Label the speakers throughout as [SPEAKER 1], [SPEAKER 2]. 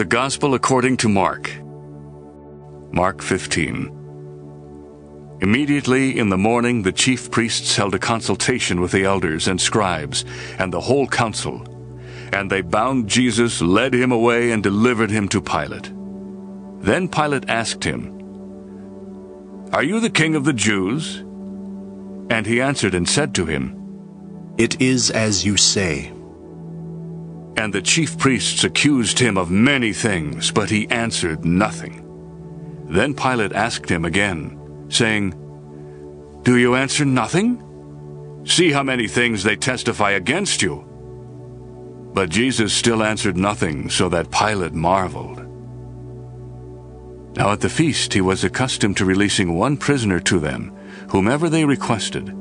[SPEAKER 1] The Gospel according to Mark. Mark 15. Immediately in the morning, the chief priests held a consultation with the elders and scribes and the whole council. And they bound Jesus, led him away, and delivered him to Pilate. Then Pilate asked him, Are you the king of the Jews? And he answered and said to him,
[SPEAKER 2] It is as you say.
[SPEAKER 1] And the chief priests accused him of many things, but he answered nothing. Then Pilate asked him again, saying, Do you answer nothing? See how many things they testify against you. But Jesus still answered nothing, so that Pilate marveled. Now at the feast he was accustomed to releasing one prisoner to them, whomever they requested.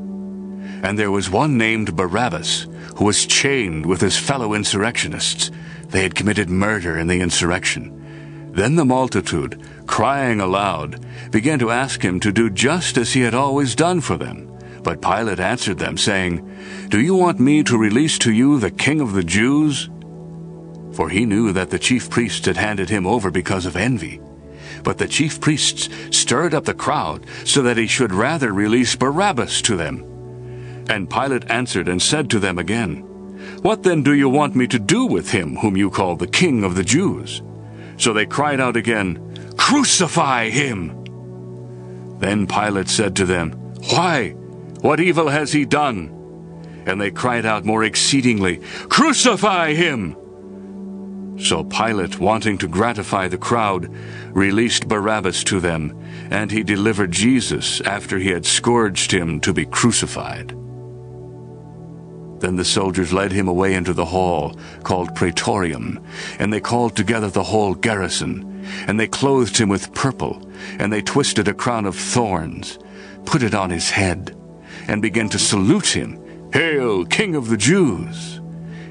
[SPEAKER 1] And there was one named Barabbas, who was chained with his fellow insurrectionists. They had committed murder in the insurrection. Then the multitude, crying aloud, began to ask him to do just as he had always done for them. But Pilate answered them, saying, Do you want me to release to you the king of the Jews? For he knew that the chief priests had handed him over because of envy. But the chief priests stirred up the crowd so that he should rather release Barabbas to them. And Pilate answered and said to them again, What then do you want me to do with him whom you call the king of the Jews? So they cried out again, Crucify him! Then Pilate said to them, Why? What evil has he done? And they cried out more exceedingly, Crucify him! So Pilate, wanting to gratify the crowd, released Barabbas to them, and he delivered Jesus after he had scourged him to be crucified. Then the soldiers led him away into the hall, called Praetorium, and they called together the whole garrison, and they clothed him with purple, and they twisted a crown of thorns, put it on his head, and began to salute him, Hail, King of the Jews!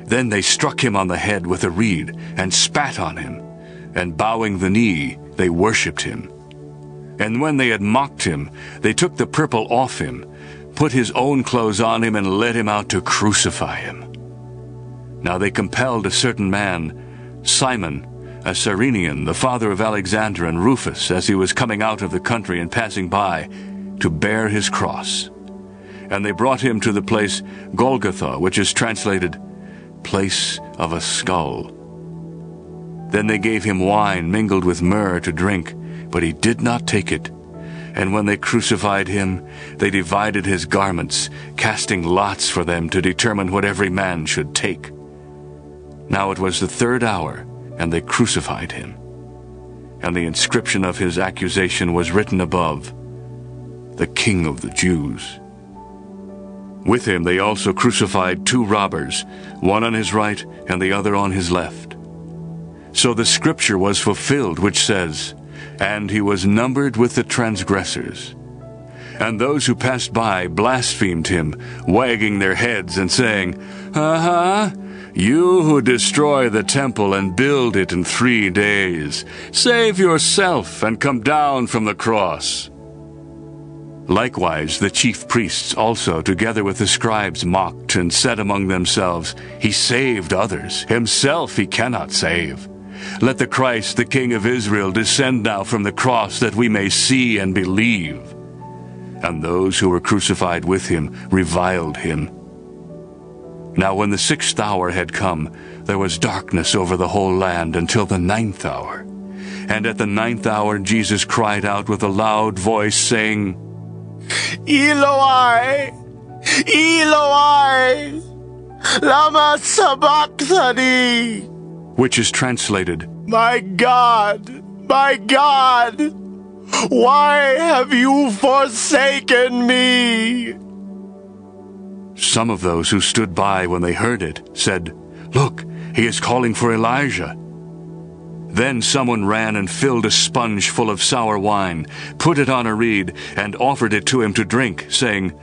[SPEAKER 1] Then they struck him on the head with a reed, and spat on him, and bowing the knee, they worshipped him. And when they had mocked him, they took the purple off him, put his own clothes on him, and led him out to crucify him. Now they compelled a certain man, Simon, a Cyrenian, the father of Alexander and Rufus, as he was coming out of the country and passing by, to bear his cross. And they brought him to the place Golgotha, which is translated, place of a skull. Then they gave him wine mingled with myrrh to drink, but he did not take it. And when they crucified him, they divided his garments, casting lots for them to determine what every man should take. Now it was the third hour, and they crucified him. And the inscription of his accusation was written above, The King of the Jews. With him they also crucified two robbers, one on his right and the other on his left. So the scripture was fulfilled, which says, And he was numbered with the transgressors. And those who passed by blasphemed him, wagging their heads and saying, Ha ha! You who destroy the temple and build it in three days, save yourself and come down from the cross. Likewise, the chief priests also, together with the scribes, mocked and said among themselves, He saved others, himself he cannot save. Let the Christ, the King of Israel, descend now from the cross that we may see and believe. And those who were crucified with him reviled him. Now when the sixth hour had come, there was darkness over the whole land until the ninth hour. And at the ninth hour Jesus cried out with a loud voice, saying,
[SPEAKER 3] Eloi, Eloi, lama sabachthani,
[SPEAKER 1] which is translated,
[SPEAKER 3] My God, my God, why have you forsaken me?
[SPEAKER 1] Some of those who stood by when they heard it said, Look, he is calling for Elijah. Then someone ran and filled a sponge full of sour wine, put it on a reed, and offered it to him to drink, saying,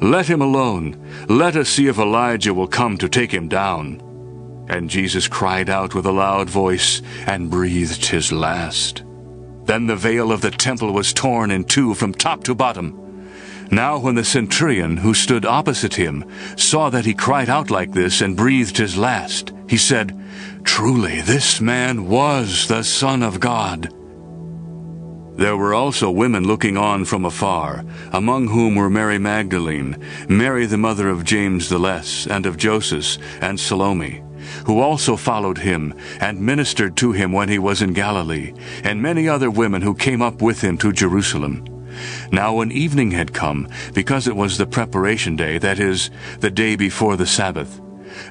[SPEAKER 1] Let him alone. Let us see if Elijah will come to take him down. And Jesus cried out with a loud voice and breathed his last. Then the veil of the temple was torn in two from top to bottom. Now when the centurion who stood opposite him saw that he cried out like this and breathed his last, he said, Truly this man was the Son of God. There were also women looking on from afar, among whom were Mary Magdalene, Mary the mother of James the Less, and of Joseph, and Salome, who also followed him, and ministered to him when he was in Galilee, and many other women who came up with him to Jerusalem. Now when evening had come, because it was the preparation day, that is, the day before the Sabbath,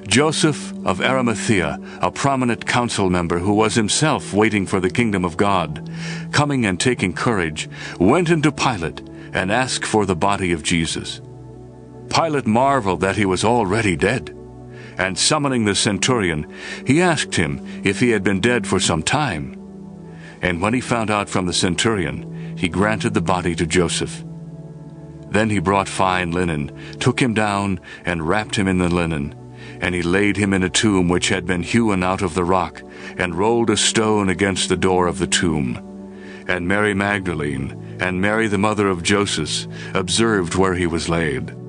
[SPEAKER 1] Joseph of Arimathea, a prominent council member who was himself waiting for the kingdom of God, coming and taking courage, went into Pilate and asked for the body of Jesus. Pilate marveled that he was already dead, and summoning the centurion, he asked him if he had been dead for some time. And when he found out from the centurion, he granted the body to Joseph. Then he brought fine linen, took him down, and wrapped him in the linen, and he laid him in a tomb which had been hewn out of the rock, and rolled a stone against the door of the tomb. And Mary Magdalene, and Mary the mother of Joseph, observed where he was laid.